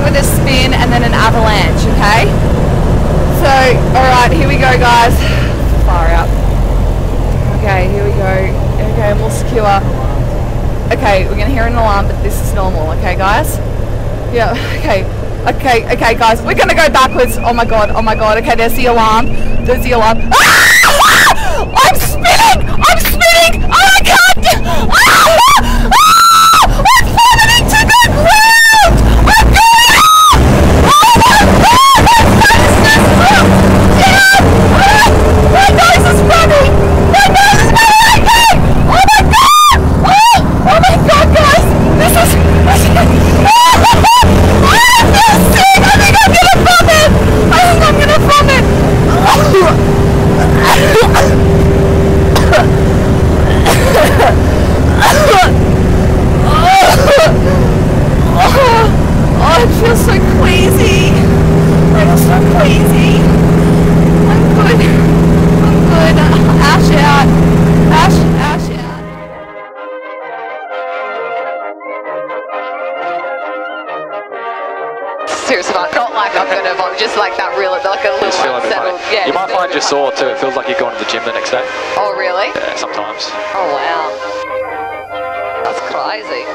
swing with a spin and then an avalanche, okay? So, alright, here we go guys. Far out. Okay, here we go. Okay, more secure. Okay, we're gonna hear an alarm, but this is normal, okay guys? Yeah, okay. Okay, okay guys, we're gonna go backwards. Oh my god, oh my god. Okay, there's the alarm. There's the alarm. Ah! I'm spinning! I'm spinning! Oh, I can't! Ah! Ah! I'm falling into the ground! I'm going out! Oh my god! My face is down! Ah! My nose is running! My nose is running! Oh my god! Oh, oh my god, guys! This is... This is ah! I feel sick! I think I'm gonna vomit! I think I'm gonna vomit! Oh, I feel so queasy. I feel so queasy. I'm good. I'm good. Ash out. Ash, ash out. Seriously, not, not like I'm gonna vom, just like that real, like a little Just feeling a bit unsettled. funny. Yeah, you might find a you're sore too. It feels like you're going to the gym the next day. Oh, really? Yeah, sometimes. Oh, wow. That's crazy.